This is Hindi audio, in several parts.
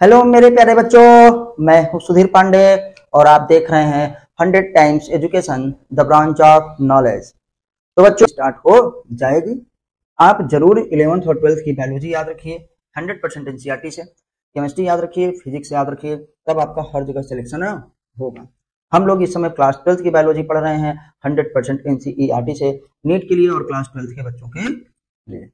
हेलो मेरे प्यारे बच्चों, मैं हूँ सुधीर पांडे और आप देख रहे हैं hundred times education, the branch of knowledge. तो बच्चों, स्टार्ट हो जाएगी। आप ज़रूर इलेवंथ और ट्वेल्थ की बायोलॉजी याद रखिए। हंड्रेड परसेंट एनसीआरटी से, केमिस्ट्री याद रखिए, फिजिक्स याद रखिए, तब आपका हर जगह सिलेक्शन होगा। हम लोग इस समय क्लास ट्वेल्थ की बायोलॉजी पढ़ रहे हैं, हंड्रेड परसेंट एनसीईआरटी से, नीट के लिए और क्लास ट्वेल्थ के बच्चों के लिए।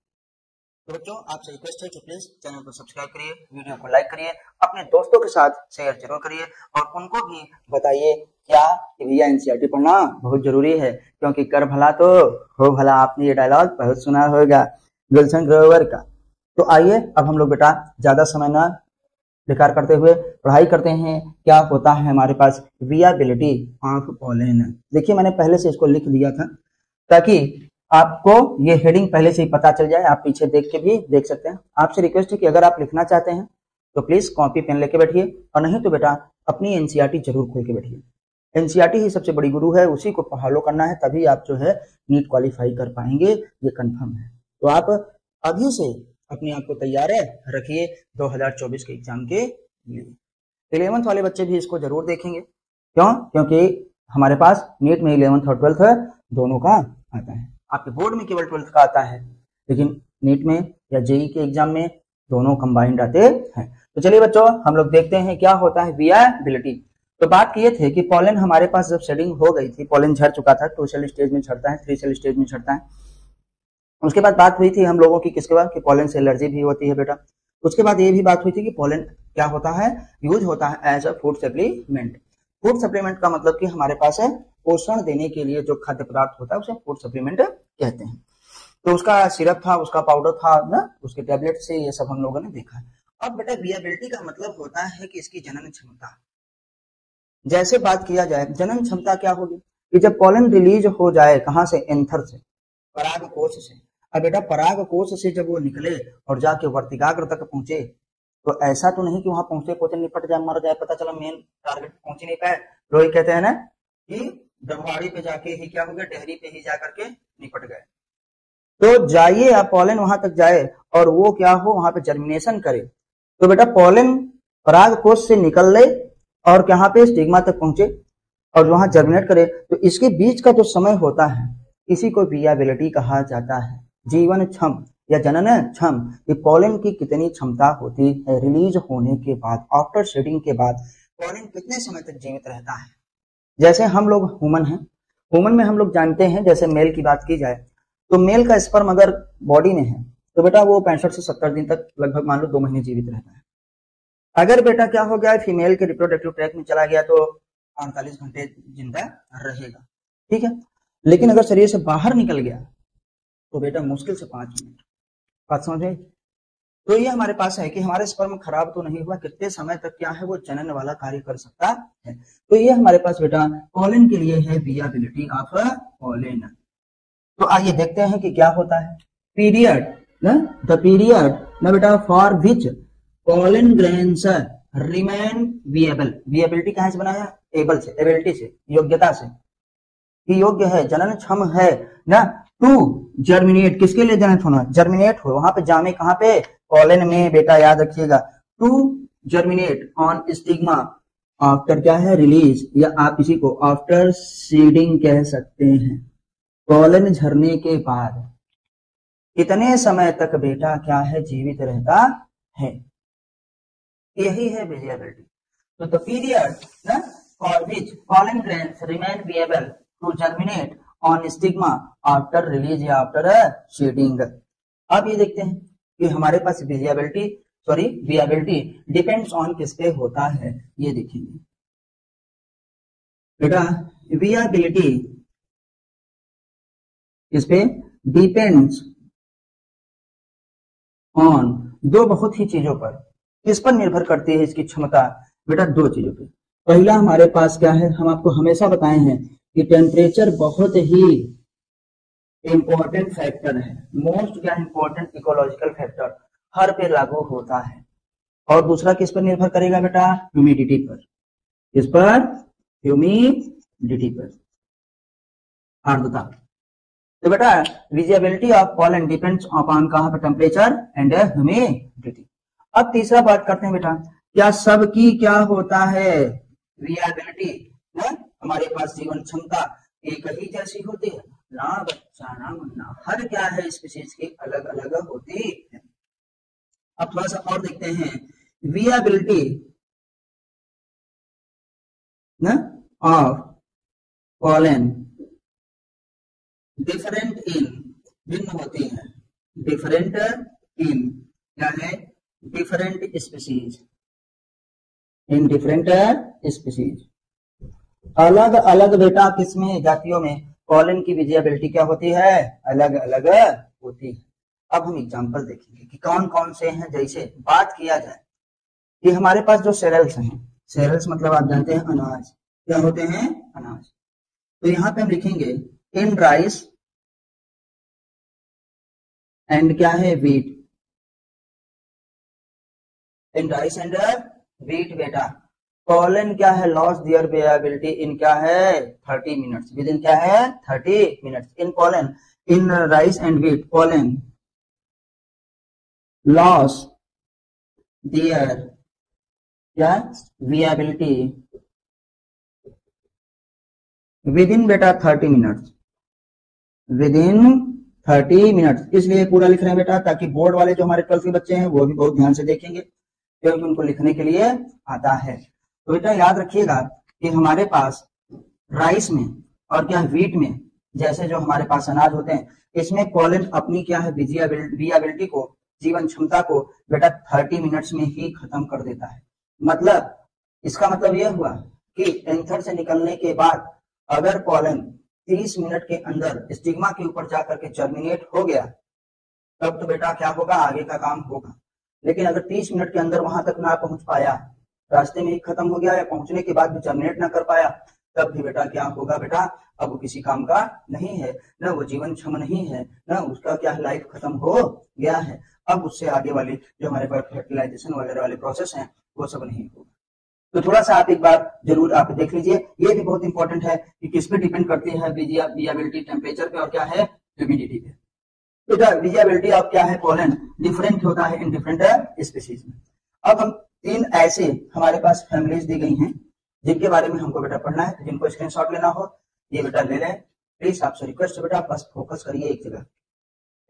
तो बच्चों आपसे रिक्वेस्ट है कि प्लीज़ चैनल को सब्सक्राइब करिए वीडियो को लाइक करिए, अपने दोस्तों के साथ शेयर ज़रूर करिए और उनको भी बताइए क्या भैया एनसीआरटी पढ़ना बहुत ज़रूरी है, क्योंकि कर भला तो हो भला, आपने ये डायलॉग बहुत सुना होगा गुलशन ग्रोवर का। तो आइए, अब हम लोग बेटा ज़्यादा समय ना बेकार करते हुए पढ़ाई करते हैं, क्या होता है हमारे पास वियाबिलिटी ऑफ़ पोलेन। देखिए, मैंने पहले से इसको लिख दिया था, ताकि आपको ये हेडिंग पहले से ही पता चल जाए, आप पीछे देख के भी देख सकते हैं। आपसे रिक्वेस्ट है कि अगर आप लिखना चाहते हैं तो प्लीज़ कॉपी पेन लेके बैठिए, और नहीं तो बेटा, अपनी एनसीआरटी ज़रूर खोल के बैठिए। एनसीआरटी ही सबसे बड़ी गुरु है, उसी को फॉलो करना है, तभी आप जो है नीट क्वालिफाई कर पाएँगे, ये कंफर्म है। तो आप अभी से अपने आप को तैयार है, रखिए 2024 के एग्ज़ाम के लिए। इलेवंथ वाले बच्चे भी इसको ज़रूर देखेंगे। क्यों? क्योंकि हमारे पास नीट में इलेवंथ और ट्वेल्थ दोनों का आता है। आपके बोर्ड में केवल ट्वेल्थ का आता है। लेकिन नीट में या जेई के एग्ज़ाम में दोनों कंबाइंड आते हैं। तो चलिए बच्चों, हम लोग देखते हैं क्या होता है वियाबिलिटी तो बात किए थे कि पॉलन हमारे पास जब शेडिंग हो गई थी पॉलन झड़ चुका था टू सेल स्टेज में झड़ता है थ्री सेल स्टेज में झड़ता है। उसके बाद बात हुई थी हम लोगों की किसके बाद, कि पॉलन से एलर्जी भी होती है बेटा। उसके बाद ये भी बात हुई थी कि पॉलन क्या होता है यूज़ होता है as a food supplement food supplement का मतलब कि हमारे पास है पोषण देने के लिए जो खाद्य पदार्थ होता है, उसे फ़ूड सप्लीमेंट कहते हैं। तो उसका सिरप था, उसका पाउडर था, ना, उसके टेबलेट से ये सब हम लोगों ने देखा। अब बेटा वियाबिलिटी का मतलब होता है कि इसकी जनन क्षमता। जैसे बात किया जाए, जनन क्षमता क्या होगी? कि जब पॉलन रिलीज़ हो जाए कहाँ से? एंथर से, पराग कोष से। अब बेटा पराग कोष से जब वो निकले और जाके वर्तिकाग्र तक पहुँचे तो ऐसा तो नहीं कि वहाँ पहुँचे पहुँचे, निपट जाए, मर जाए, पता चला मेन टारगेट पहुँच नहीं पाए। लोग कहते हैं ना कि दरबारी पे जाके ही क्या हो गया? डेहरी पे ही जा करके निपट गए। तो जाइए आप पॉलन वहाँ तक जाए और वो क्या हो, वहाँ पे जर्मिनेशन करे। तो बेटा पॉलन पराग कोष से निकल ले और यहाँ पे? स्टिग्मा तक पहुँचे और वहाँ जर्मिनेट करे। तो इसके बीच का जो समय होता है, इसी को वियाबिलिटी कहा जाता है। जीवन क्षम या जनन क्षम, ये पॉलन की कितनी क्षमता होती है? रिलीज़ होने के बाद आफ्टर शेडिंग के बाद, पॉलन कितने समय तक जीवित रहता है? जैसे हम लोग ह्यूमन हैं ह्यूमन में हम लोग जानते हैं, जैसे मेल की बात की जाए तो मेल का स्पर्म अगर बॉडी में है तो बेटा वो पैंसठ से सत्तर दिन तक लगभग मान लो दो महीने जीवित रहता है। अगर बेटा क्या हो गया फीमेल के रिप्रोडक्टिव ट्रैक में चला गया तो अड़तालीस घंटे ज़िंदा रहेगा, ठीक है? लेकिन अगर शरीर से बाहर निकल गया तो बेटा मुश्किल से पाँच मिनट। बात समझ में तो ये हमारे पास है कि हमारे स्पर्म खराब तो नहीं हुआ, कितने समय तक क्या है, वो जनन वाला कार्य कर सकता है। तो ये हमारे पास बेटा कॉलिन के लिए है वियाबिलिटी ऑफ़ कॉलिन तो आइए देखते हैं कि क्या होता है। पीरियड द पीरियड न बेटा for which pollen grains remain viable viability कहाँ से बनाया? एबल से एबिलिटी से, योग्यता से। कि योग्य है, जनन क्षम है, ना? टू जर्मिनेट किसके लिए जनन होना जर्मिनेट हो, वहाँ पे जामे कहाँ पे? कॉलन में, बेटा, याद रखिएगा। To germinate on stigma after क्या है? रिलीज़ या आप इसी को आफ्टर सीडिंग कह सकते हैं। कॉलन झरने के बाद। कितने समय तक, बेटा, क्या है? जीवित रहता है। यही है विजिबिलिटी तो the period for which pollen grains remain viable to germinate on stigma after release या आफ्टर शेडिंग अब ये देखते हैं। कि हमारे पास visibility sorry viability depends on किस पे होता है, ये देखेंगे। बेटा वियाबिलिटी इस पे? डिपेंड्स ऑन दो बहुत ही चीज़ों पर। किस पर निर्भर करती है इसकी क्षमता? बेटा, दो चीज़ों पे। पहला हमारे पास क्या है? हम आपको हमेशा बताए हैं कि टेम्परेचर बहुत ही इंपॉर्टेंट फैक्टर है। मोस्ट क्या इम्पोर्टेंट इकोलॉजिकल फैक्टर हर पे लागू होता है। और दूसरा किस पर निर्भर करेगा बेटा? ह्यूमिडिटी पर। किस पर? ह्यूमिडिटी पर। आर्द्रता तो बेटा visibility of pollen depends upon कहाँ पर टेम्परेचर एंड ह्यूमिडिटी अब तीसरा बात करते हैं बेटा। क्या सबकी क्या होता है? वियाबिलिटी हमारे पास जीवन क्षमता एक ही जैसी होती है। मुन्ना हर क्या है स्पीसीज की अलग अलग होती है। अब थोड़ा सा और देखते हैं। Viability of pollen different in भिन्न होती है। डिफरेंट इन क्या है? Different species in different species अलग अलग बेटा किसमें? जातियों में। कॉलन की विजिबिलिटी क्या होती है? अलग अलग होती है। अब हम एग्ज़ाम्पल देखेंगे कि कौन कौन से हैं जैसे बात किया जाए। कि हमारे पास जो सेरल्स हैं सेरल्स मतलब आप जानते हैं अनाज। क्या होते हैं? अनाज। तो यहाँ पे हम लिखेंगे इन राइस एंड क्या है? Wheat in rice and wheat बेटा। कॉलन क्या है? लॉस दियर वेबिलिटी इन क्या है? थर्टी मिनट्स विद इन क्या है? Thirty minutes in pollen in rice and wheat pollen lose their क्या? वियाबिलिटी विद इन बेटा thirty minutes within thirty minutes इसलिए पूरा लिख रहे हैं बेटा, ताकि बोर्ड वाले जो हमारे ट्वेल्थ के बच्चे हैं, वो भी बहुत ध्यान से देखेंगे, क्योंकि उनको लिखने के लिए आता है। तो बेटा याद रखिएगा कि हमारे पास राइस में और क्या वीट में जैसे जो हमारे पास अनाज होते हैं, इसमें कॉलिन अपनी क्या है विजियाबिलिटी को, जीवन क्षमता को बेटा थर्टी मिनट्स में ही खत्म कर देता है। मतलब इसका मतलब यह हुआ कि एंथर से निकलने के बाद अगर कॉलन 30 मिनट के अंदर स्टिग्मा के ऊपर जाकर के जर्मिनेट हो गया, तब तो बेटा क्या होगा, आगे का काम होगा। लेकिन अगर 30 मिनट के अंदर वहाँ तक ना पहुँच पाया रास्ते में ही खत्म हो गया या पहुँचने के बाद भी जर्मिनेट ना कर पाया। तब भी बेटा क्या होगा बेटा, अब वो किसी काम का नहीं है, न वो जीवन क्षम नहीं है, न उसका क्या लाइफ खत्म हो गया है। अब उससे आगे वाली जो हमारे पास फर्टिलाइजेशन वगैरह वाले प्रोसेस हैं, वो सब नहीं होगा। तो थोड़ा सा आप एक बार ज़रूर आप देख लीजिए। ये भी बहुत इंपॉर्टेंट है कि किस पे डिपेंड करती है विजियाबिलिटी टेम्परेचर पे और क्या है? ह्यूमिडिटी पे। तो विजियाबिलिटी ऑफ़ क्या है? पोलन डिफरेंट होता है इन डिफरेंट स्पीसीज में। अब हम तीन ऐसे हमारे पास फैमिलीज़ दी गई हैं, जिनके बारे में हमको बेटा पढ़ना है तो जिनको स्क्रीनशॉट लेना हो, ये बेटा ले लें प्लीज़ आपसे रिक्वेस्ट बेटा बस फोकस करिए एक जगह।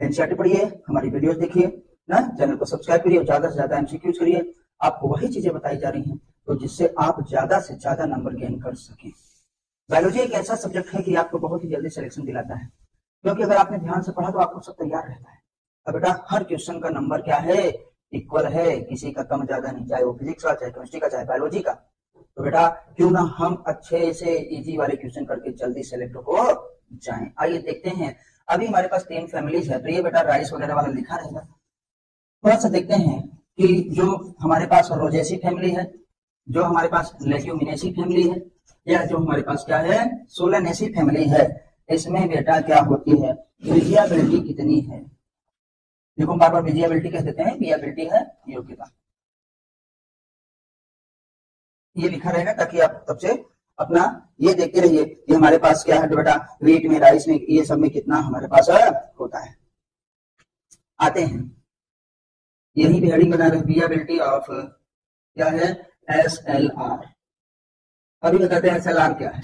एनसीआरटी पढ़िए, हमारी वीडियोस देखिए, ना चैनल को सब्सक्राइब करिए ज़्यादा से ज़्यादा एमसीक्यूज करिए। आपको वही चीज़ें बताई जा रही हैं तो जिससे आप ज़्यादा से ज़्यादा नंबर गेन कर सकें। बायोलॉजी एक ऐसा सब्जेक्ट है कि आपको बहुत ही जल्दी सिलेक्शन दिलाता है। क्योंकि अगर आपने ध्यान से पढ़ा तो आपको सब तैयार रहता है। अब बेटा, हर क्वेश्चन का नंबर क्या है? इक्वल है, किसी का कम ज़्यादा नहीं, चाहे वो फिजिक्स का, चाहे केमिस्ट्री का, चाहे बायोलॉजी का। तो बेटा, क्यों ना हम अच्छे से इजी वाले क्वेश्चन करके जल्दी सेलेक्ट हो जाएँ। आइए देखते हैं। अभी हमारे पास तीन फैमिलीज़ है तो ये बेटा राइस वगैरह वाला लिखा रहेगा। थोड़ा सा देखते हैं कि जो हमारे पास रोजेसी फैमिली है, जो हमारे पास लेक्यूमिनेसी फैमिली है, या जो हमारे पास क्या है सोलनेसी फैमिली है, इसमें बेटा क्या होती है विजियाबिलिटी कितनी है? देखो बार बार विजियाबिलिटी कह देते हैं विजियाबिलिटी है योग्यता। ये लिखा रहेगा ताकि आप तब से अपना ये देखते रहिए कि हमारे पास क्या है, बेटा वेट में राइस में, ये सब में कितना हमारे पास होता है। आते हैं। यही भी हेडिंग बना रहे विजिबिलिटी ऑफ़ क्या है एस एल आर अभी बताते हैं एस एल आर क्या है।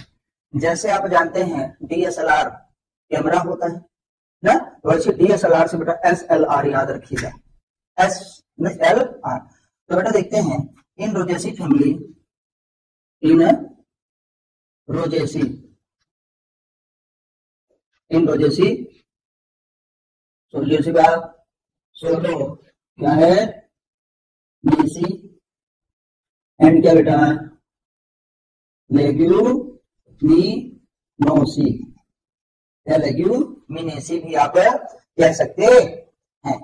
जैसे आप जानते हैं डीएसएलआर कैमरा होता है। ना ऐसे डीएसएलआर से बेटा एस एल आर याद रखिएगा। एस एल आर तो बेटा देखते हैं, in rosaceae family in rosaceae in rosaceae rosaceae का सोलो क्या है? मेसी एंड क्या बेटा लेग्यू मी नोसी या लेग्यू मिनेसी भी आप कह सकते हैं।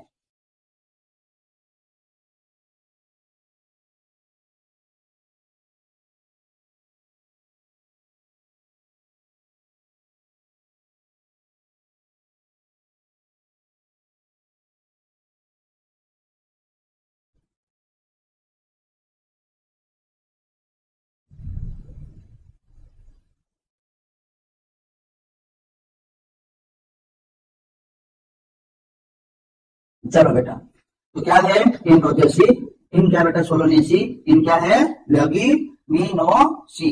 चलो बेटा। तो क्या है? इन रोजेसी इन क्या बेटा? सोलोनेसी इन क्या है? लगी मीनोसी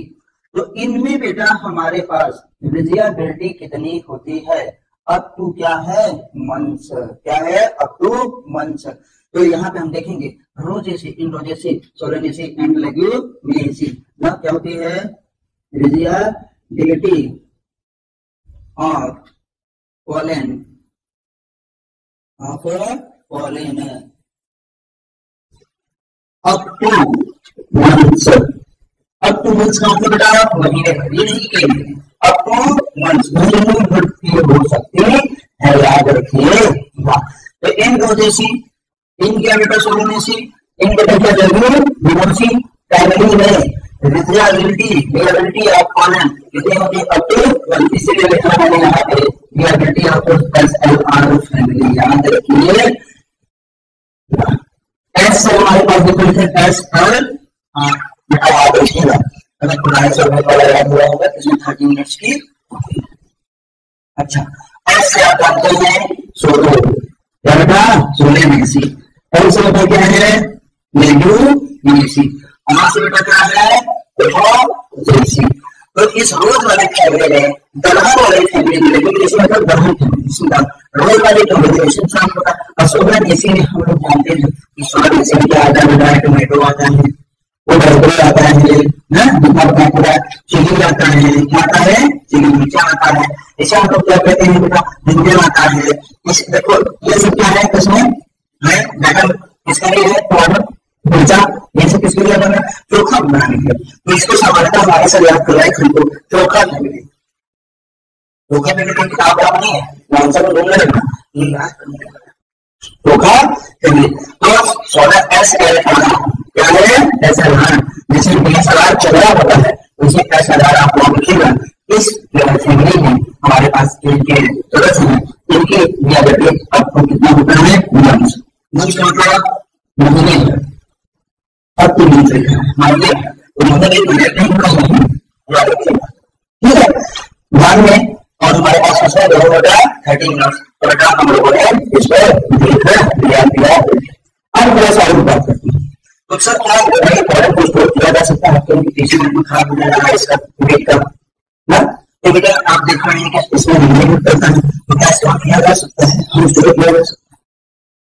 तो इनमें बेटा हमारे पास विजियाबिलिटी कितनी होती है? अप टू क्या है? मंस क्या है? अप टू मंस तो यहाँ पे हम देखेंगे rosaceae in rosaceae solanaceae and leguminosae ना क्या होती है? Viability of pollen of pollen up to months up to months का मतलब बेटा महीने ये नहीं कहेंगे अप टू मंथ्स महीने भर्ती हो सकती है याद रखिए। तो इन दो जैसी इन क्या बेटा सोलह सी इन बेटा क्या ज़रूर विमोसी फैमिली में रिजर्विलिटी रियलिटी ऑफ़ कॉलन कितने होते अप टू वन इसीलिए लिखा मैंने यहाँ पे। Reality of S L R family याद रखिए। एस से हमारे पास डिफरेंस है एस एल रखिएगा। अगर पुराने समय वाला याद हुआ होगा इसमें थर्टी मिनट्स की। अच्छा एस से आप जानते हैं सोलो क्या बेटा? सोलह में सी एल से बेटा क्या है? नेगू सी वहाँ से बेटा क्या है? देखो जैसी तो इस रोज वाले फैमिली में दलहन वाले फैमिली में लेकिन इसमें मतलब दलहन फैमिली रोज वाले कॉम्बिनेशन शाम होता है। असोगन इसी में हम लोग जानते हैं कि स्वाद में क्या आता है टोमेटो आता है वो बर्गर आता है ना दुपहर का पूरा चिली आता है क्या आता है चिली मिर्चा आता है। इसे हम लोग क्या कहते हैं बेटा व्यंजन आता है। इस देखो, ये सब क्या है इसमें है? बैगन इसका लिए है टमाटर मिर्चा ये किसके लिए बना चोखा बनाने के तो इसको सामान्यतः हमारे से याद करवाए हमको चोखा फैमिली चोखा की किताब आप नहीं है कौन सा ढूंढ लेना ये याद करने का चोखा फैमिली तो सोलह एस एल क्या है एस एल आर जैसे बीस आर चल रहा होता है उसे एस एल आर आप लोग लिखिएगा इस फैमिली में हमारे पास इनके सदस्य हैं इनकी रियालिटी आपको कितना होता है मंच मंच मतलब महीने तो नहीं चाहिए मानिए कम है बाद में और हमारे पास उसमें दो बटा थर्टी मिनट बेटा हम लोगों ने इस पर देख लिया दिया अब थोड़ा सा और बात करते हैं तो सर क्या बड़े इंपॉर्टेंट कुछ तो किया जा सकता है क्योंकि मिनट में खराब हो जाएगा इसका वेट का ना तो बेटा आप देख रहे हैं कि इसमें रिलेटेड करता है तो क्या इसका किया जा सकता है हम स्टोर किया जा सकता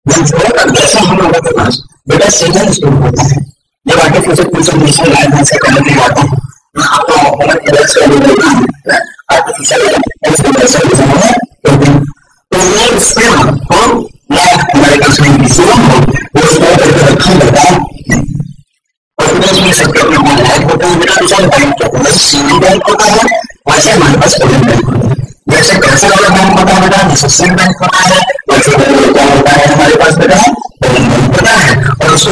है जब स्टोर का जैसे हम लोगों के पास बेटा सीज़न स्टोर होता है। जब से करने है तो ये हमारे पास में वो रखा जाता है और उसमें सबके अपना लैब होता है बैंक बैंक होता है वैसे हमारे पास बैंक जैसे वाला बैंक होता है बेटा जैसे बैंक होता है वैसे होता है हमारे पास बेटा बैंक होता है और उसको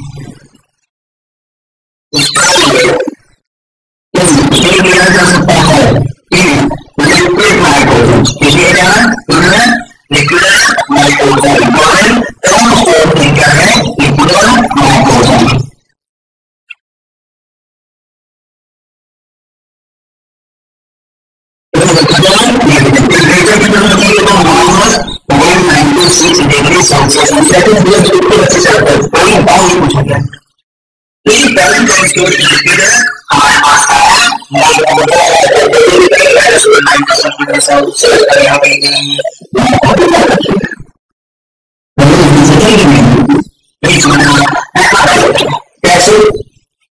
कैसे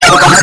अब कहाँ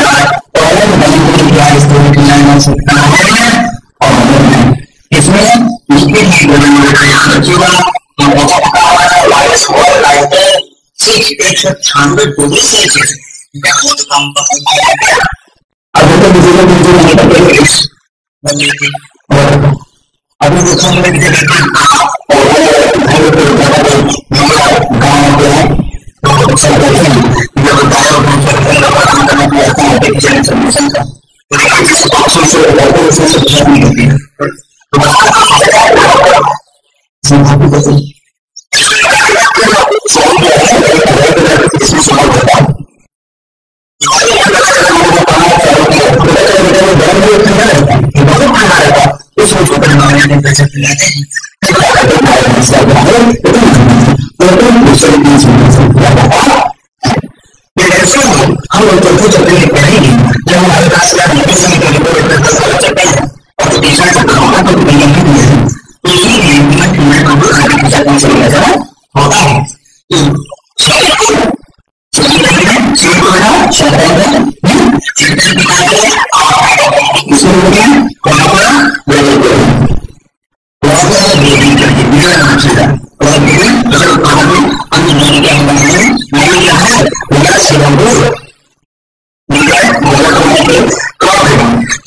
सिक्स एक सौ छियानवे बहुत कम अभी तो मुझे तो मुझे नहीं पता अभी देखो गाँव पे है इसमें छोटे हम लोग चलते चलते पढ़ेंगे जब हमारे पास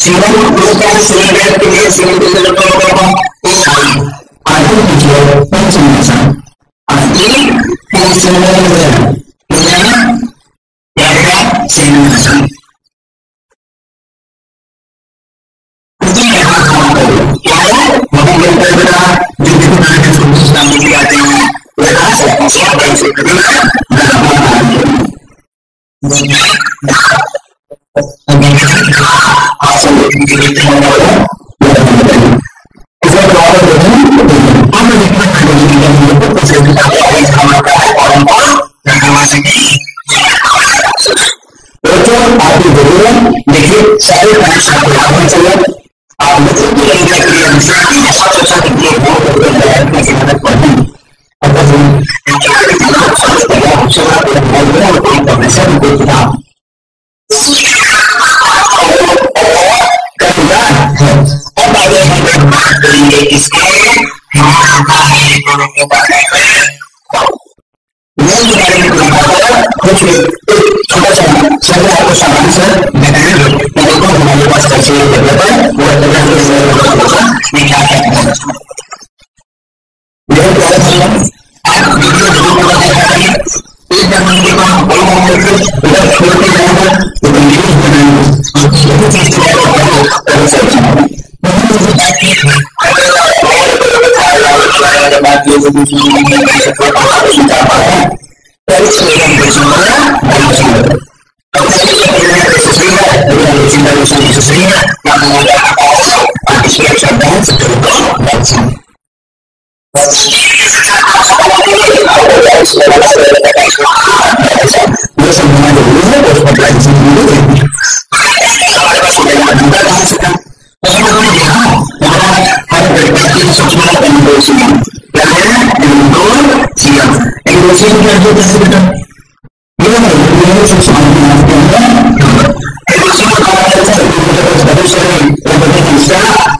सिंगल ग्रुप सिंगल रेट के लिए सिंगल रिज़ल्ट होगा ए आई आगे लीजिए कंसंट्रेशन और ये है सिंगल रिज़ल्ट मिला क्या है सिंगल Thank you. देखिए, सारे पैंट्स आपको यहाँ पर चाहिए। आप बच्चों की एंजॉय करिए अंशाती के साथ अच्छा दिखिए बहुत बढ़िया सर आपको सामान सर बताएँगे मेरे को हमारे पास कैसे डेवलप है वो मैं क्या कहता हूँ ये चिंता में सुनने से सही है ना मुझे आप इसके अच्छा डांस करो बहुत सुंदर वो सब हमारे लिए है उस पर प्राइस मिली है हमारे पास मेरा दूसरा कहाँ से था तो हमने देखा हमारा हर व्यक्ति की का इनोवेशन क्या है सीएम इनोवेशन क्या होता है बेटा ये है ये सब समझ में Sino kaya sa pagkakataon sa pagkakataon sa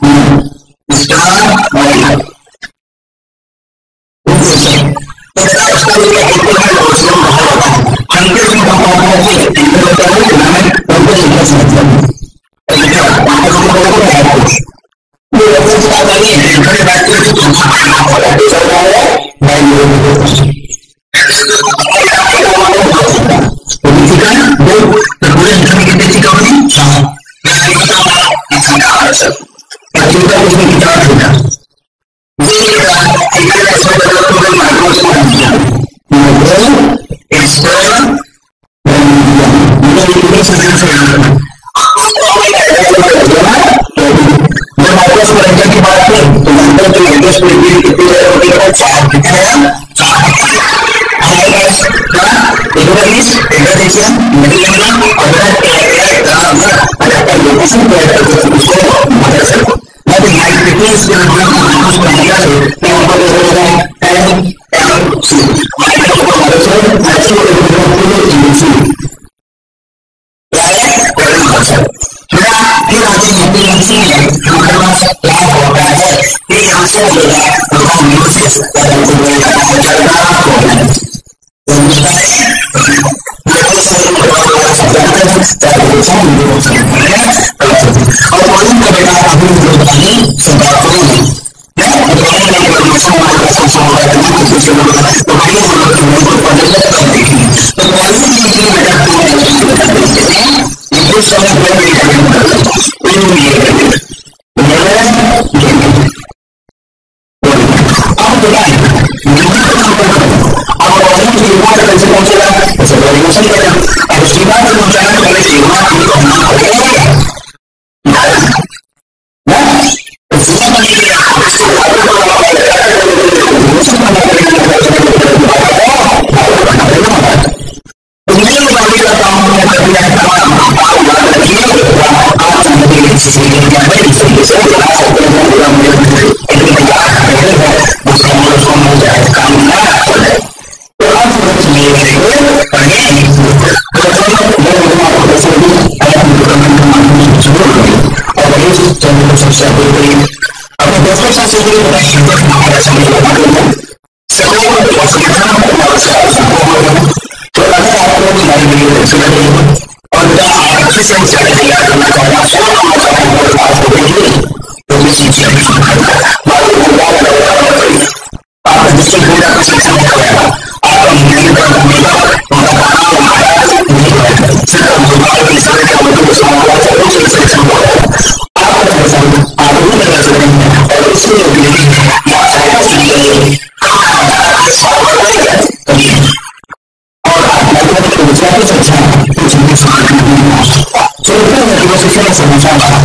somewhere that was before motorcycle. Nothing like the case in the world of the from the other, they will go to the and down to my motorcycle, I saw the people who were in the sea. Thank you. Deus, Shabbat from